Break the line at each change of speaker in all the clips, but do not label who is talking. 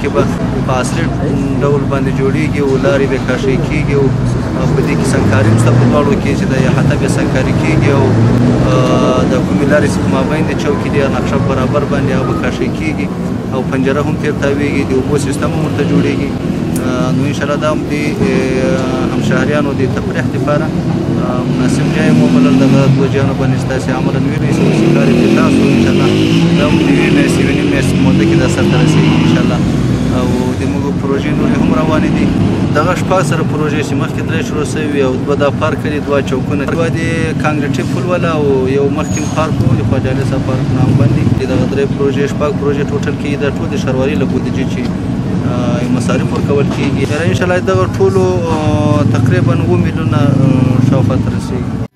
کې به په عصري ډول باندې جوړیږي او لارې به کاشي کیږي او په دې کې سنکاري هم په دواړو کې چې د احاطه به سنکاري کیږي او د کومې لارې چې په مابین د چوکې دی نقشه برابر باندې هغه کاشي کیږي او پنجره هم تیر تاویږي د اوبو سیستم هم ورته جوړیږي نو ان شاء الله دا هم د همشهریانو د تفریح لپاره مناسب ځای مو بلل دغه دوه جانو باندې تاسې عملاً وینئ چې اوس کار افتتاح شو انشاءالله دا هم د یوې میاشتې یوې نیم میاشتې موده کې دا سرته رسېږي انشاءالله او د موږ پروژې نورې هم روانې دي دغه شپږ سره پروژې چې مخکې درې شروع شوې وي او دوه دا پارک لري دوه چوکونه دوه د کانکریټي پل ولا او یو مخکې پارک و د خواجه علي صاحب پارک نه هم باندې دغه درې پروژې شپږ پروژې ټوټل کېږي دا ټول د ښاروالي له بودجې چې مصارف ورکول کېږي ان شاءالله دغه ټولو تقریبا اووه میلیونه شاوخوا ته رسېږي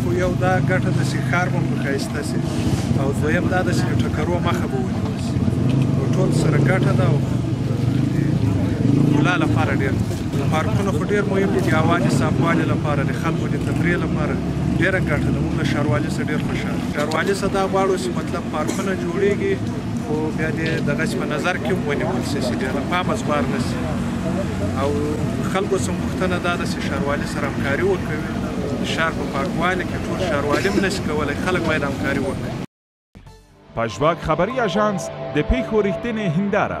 خو
یو دا ګټه ده چې ښار به مو ښایسته شي او دویم دا ده چې د ټکرو مخه به ونیول شي نو ټول سره ګټه ده او ښکلا لپاره ډېر پارکونه خو ډېر مهم دي د هوا د صافوالي لپاره د خلکو د تفریح لپاره ډېره ګټه ده موږ له ښاروالي سره ډېر خوشحال ښاروالي سره دا غواړو چې مطلب پارکونه جوړېږي خو بیا دې دغسې په نظر کې هم ونیول شي چې بیا له پامه ځبار نه شي او خلکو څخه غوښتنه دا ده چې ښاروالي سره همکاري وکړي د ښار په پاکوالي کې ټول ښاروالي هم نشي کولی، خلک باید همکاري وکړي.
پژواک خبري اژانس د پېښو رښتینې هنداره.